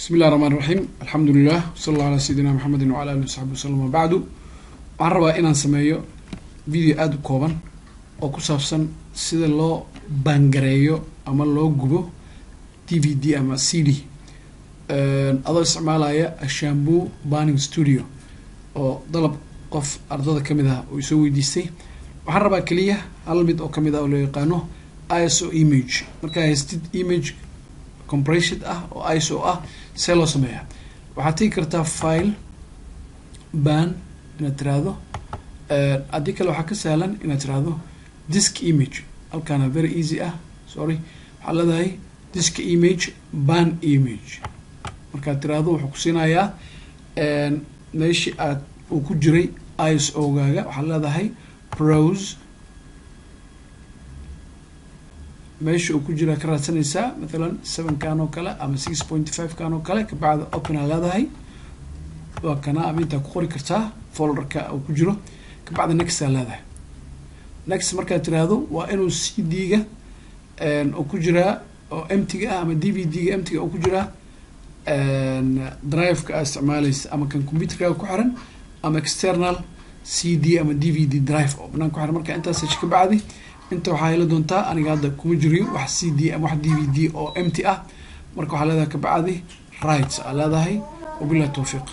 bismi illahi raxmaan raxiim alxamdu lilah wsala allah alaa sayidina maxamedin wala alihi wasaxbi wasalam wabacdu waxaan rabaa inaan sameeyo video aada u kooban oo ku saabsan sida loo baangareeyo ama loo gubo d v d ama c d. Adoo isticmaalaya shambo banning studio oo dalab qof ardada ka mid ah uu isoo weydiistay. Waxaan rabaa keliya hal mid oo ka mid ah oo loo yaqaano iso image. Markaa haystid image compression ah oo iso ah see loo sameeyaa. Waxaad tegi kartaa file ban inaad tiraahdo. Haddii kale waxaa ka sahlan inaad tiraahdo disk image. Halkaana very easy ah sorry. Waxaad leedahay disk image ban image. Markaad tiraahdo wuxuu ku siinayaa meeshii aad uu ku jiray iso gaaga. Waxaad leedahay browse meesha uu ku jiraa ka raadsanaysaa mathalan seven kan oo kale ama six point five kan oo kale kabacda open aa leedahay. Waa kana ama ku qori kartaa folderka uu ku jiro kabacda next leedahay. Next markaad tiraahdo waa inuu c d-ga uu ku jiraa oo emptyga ah ama d v d-ga emptyga uu ku jiraa drive-ka aad isticmaaleysa ama kan computerkaaga ku xiran ama external c d ama d v d drive. Oo banaan ku xiran marka intaas ka bacdi inta waxaa heli doontaa aniga hadda kuma jiriyo wax c d ama wax d v d oo empty ah. Marka waxaa leedahay kabacdi rights aa leedahay. Wabillahi towfiiq